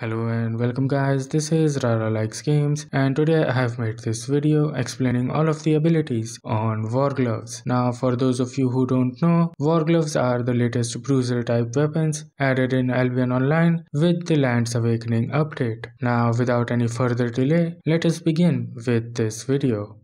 Hello and welcome guys, this is Rara Likes Games and today I have made this video explaining all of the abilities on War Gloves. Now for those of you who don't know, War Gloves are the latest bruiser type weapons added in Albion Online with the Lands Awakening update. Now without any further delay, let us begin with this video.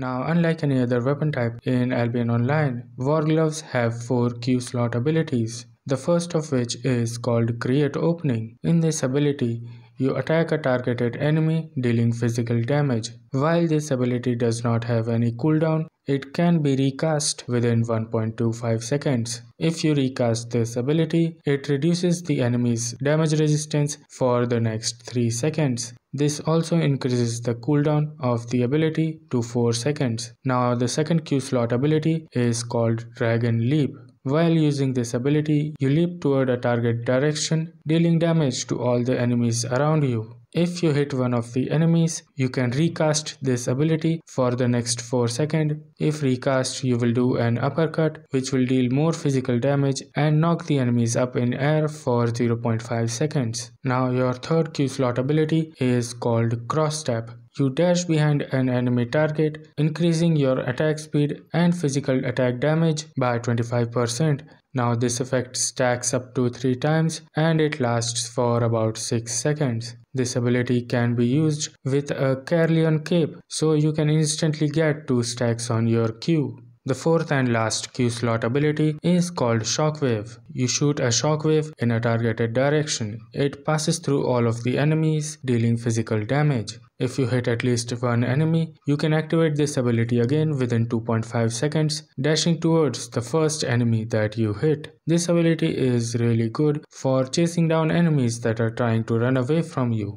Now, unlike any other weapon type in Albion Online, War Gloves have 4 Q slot abilities, the first of which is called Create Opening. In this ability, you attack a targeted enemy dealing physical damage. While this ability does not have any cooldown, it can be recast within 1.25 seconds. If you recast this ability, it reduces the enemy's damage resistance for the next 3 seconds. This also increases the cooldown of the ability to 4 seconds. Now the second Q slot ability is called Dragon Leap. While using this ability, you leap toward a target direction, dealing damage to all the enemies around you. If you hit one of the enemies, you can recast this ability for the next 4 seconds. If recast, you will do an uppercut which will deal more physical damage and knock the enemies up in air for 0.5 seconds. Now your third Q slot ability is called cross tap. You dash behind an enemy target, increasing your attack speed and physical attack damage by 25%. Now this effect stacks up to 3 times and it lasts for about 6 seconds. This ability can be used with a Caerleon cape so you can instantly get 2 stacks on your Q. The fourth and last Q slot ability is called Shockwave. You shoot a shockwave in a targeted direction. It passes through all of the enemies, dealing physical damage. If you hit at least one enemy, you can activate this ability again within 2.5 seconds, dashing towards the first enemy that you hit. This ability is really good for chasing down enemies that are trying to run away from you.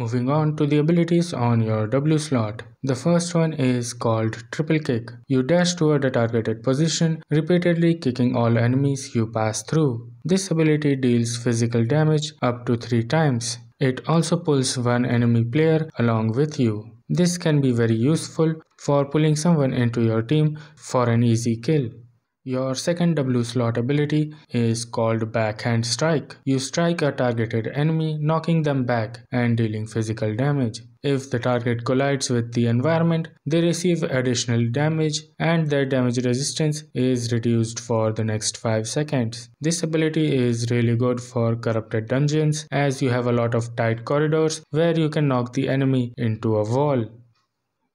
Moving on to the abilities on your W slot. The first one is called Triple Kick. You dash toward a targeted position, repeatedly kicking all enemies you pass through. This ability deals physical damage up to 3 times. It also pulls one enemy player along with you. This can be very useful for pulling someone into your team for an easy kill. Your second W slot ability is called Backhand Strike. You strike a targeted enemy, knocking them back and dealing physical damage. If the target collides with the environment, they receive additional damage and their damage resistance is reduced for the next 5 seconds. This ability is really good for corrupted dungeons as you have a lot of tight corridors where you can knock the enemy into a wall.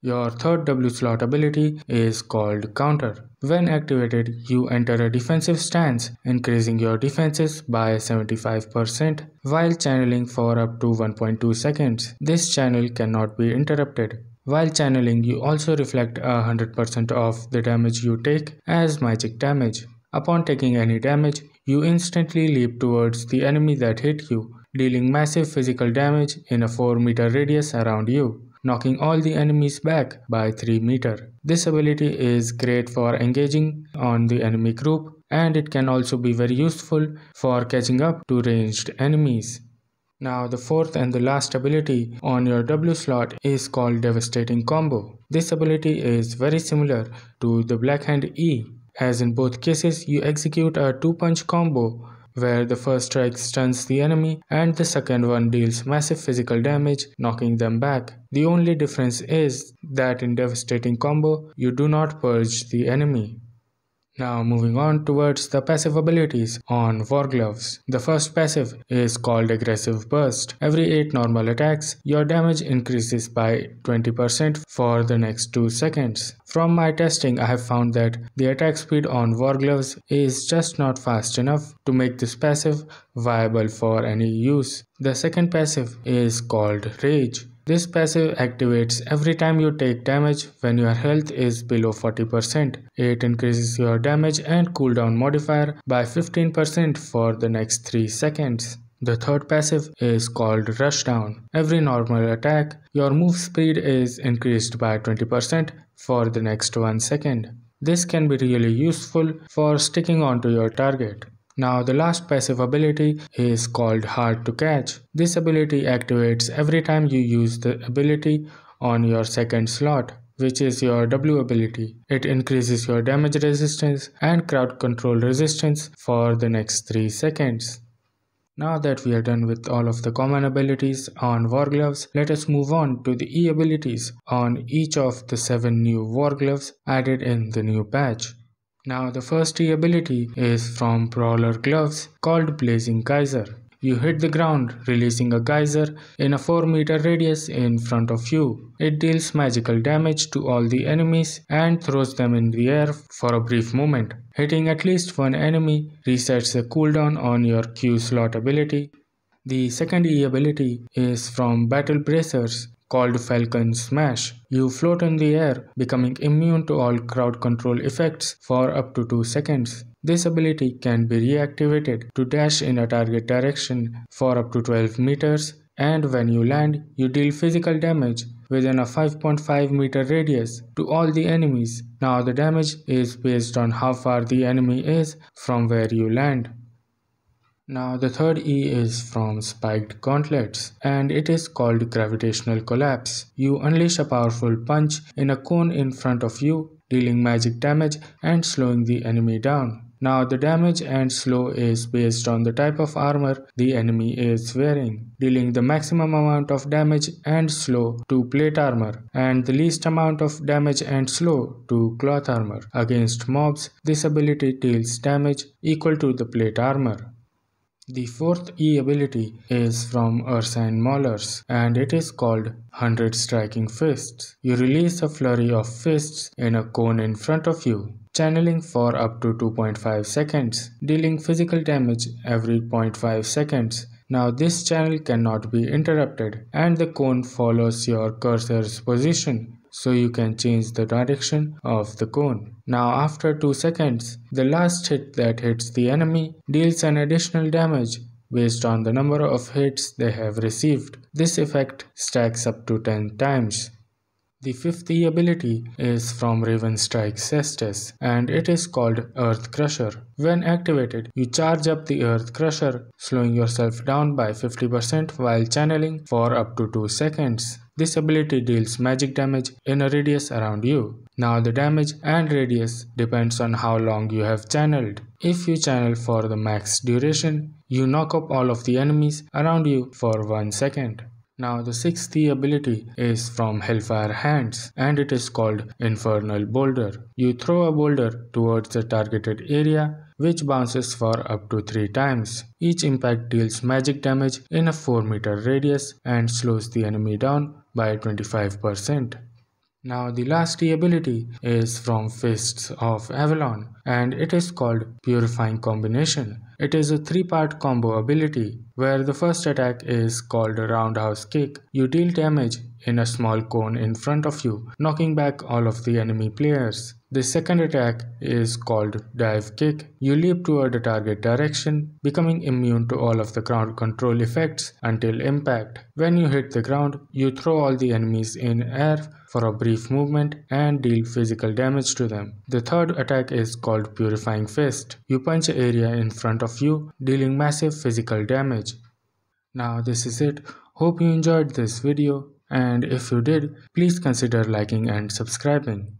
Your third W slot ability is called Counter. When activated, you enter a defensive stance, increasing your defenses by 75% while channeling for up to 1.2 seconds. This channel cannot be interrupted. While channeling, you also reflect 100% of the damage you take as magic damage. Upon taking any damage, you instantly leap towards the enemy that hit you, dealing massive physical damage in a 4 meter radius around you knocking all the enemies back by 3 meter. This ability is great for engaging on the enemy group and it can also be very useful for catching up to ranged enemies. Now the fourth and the last ability on your W slot is called Devastating Combo. This ability is very similar to the Black Hand E as in both cases you execute a 2 punch combo where the first strike stuns the enemy and the second one deals massive physical damage, knocking them back. The only difference is that in devastating combo, you do not purge the enemy. Now moving on towards the passive abilities on War Gloves. The first passive is called Aggressive Burst. Every 8 normal attacks, your damage increases by 20% for the next 2 seconds. From my testing, I have found that the attack speed on War Gloves is just not fast enough to make this passive viable for any use. The second passive is called Rage. This passive activates every time you take damage when your health is below 40%. It increases your damage and cooldown modifier by 15% for the next 3 seconds. The third passive is called Rushdown. Every normal attack, your move speed is increased by 20% for the next 1 second. This can be really useful for sticking onto your target. Now the last passive ability is called hard to catch. This ability activates every time you use the ability on your second slot. which is your W ability. It increases your damage resistance and crowd control resistance for the next 3 seconds. Now that we are done with all of the common abilities on War Gloves, let us move on to the E abilities on each of the 7 new War Gloves added in the new patch. Now the first E ability is from Brawler Gloves called Blazing Geyser. You hit the ground, releasing a geyser in a 4 meter radius in front of you. It deals magical damage to all the enemies and throws them in the air for a brief moment. Hitting at least one enemy resets the cooldown on your Q slot ability. The second E ability is from Battle Bracers called Falcon Smash. You float in the air, becoming immune to all crowd control effects for up to 2 seconds. This ability can be reactivated to dash in a target direction for up to 12 meters and when you land, you deal physical damage within a 5.5 meter radius to all the enemies. Now the damage is based on how far the enemy is from where you land. Now the third E is from Spiked Gauntlets and it is called Gravitational Collapse. You unleash a powerful punch in a cone in front of you, dealing magic damage and slowing the enemy down. Now the damage and slow is based on the type of armor the enemy is wearing, dealing the maximum amount of damage and slow to plate armor and the least amount of damage and slow to cloth armor. Against mobs, this ability deals damage equal to the plate armor. The fourth E ability is from Ursine Maulers and it is called 100 Striking Fists. You release a flurry of fists in a cone in front of you, channeling for up to 2.5 seconds, dealing physical damage every 0.5 seconds. Now this channel cannot be interrupted and the cone follows your cursor's position so you can change the direction of the cone. Now after 2 seconds, the last hit that hits the enemy deals an additional damage based on the number of hits they have received. This effect stacks up to 10 times. The fifth E ability is from Raven Strike Cestus and it is called Earth Crusher. When activated, you charge up the Earth Crusher, slowing yourself down by 50% while channeling for up to 2 seconds. This ability deals magic damage in a radius around you. Now the damage and radius depends on how long you have channeled. If you channel for the max duration, you knock up all of the enemies around you for 1 second. Now the sixth ability is from Hellfire Hands and it is called Infernal Boulder. You throw a boulder towards the targeted area which bounces for up to 3 times. Each impact deals magic damage in a 4 meter radius and slows the enemy down by 25%. Now the last ability is from Fists of Avalon and it is called Purifying Combination. It is a three-part combo ability where the first attack is called roundhouse kick. You deal damage in a small cone in front of you, knocking back all of the enemy players. The second attack is called Dive Kick. You leap toward the target direction, becoming immune to all of the crowd control effects until impact. When you hit the ground, you throw all the enemies in air for a brief movement and deal physical damage to them. The third attack is called Purifying Fist. You punch an area in front of you, dealing massive physical damage. Now this is it. Hope you enjoyed this video and if you did, please consider liking and subscribing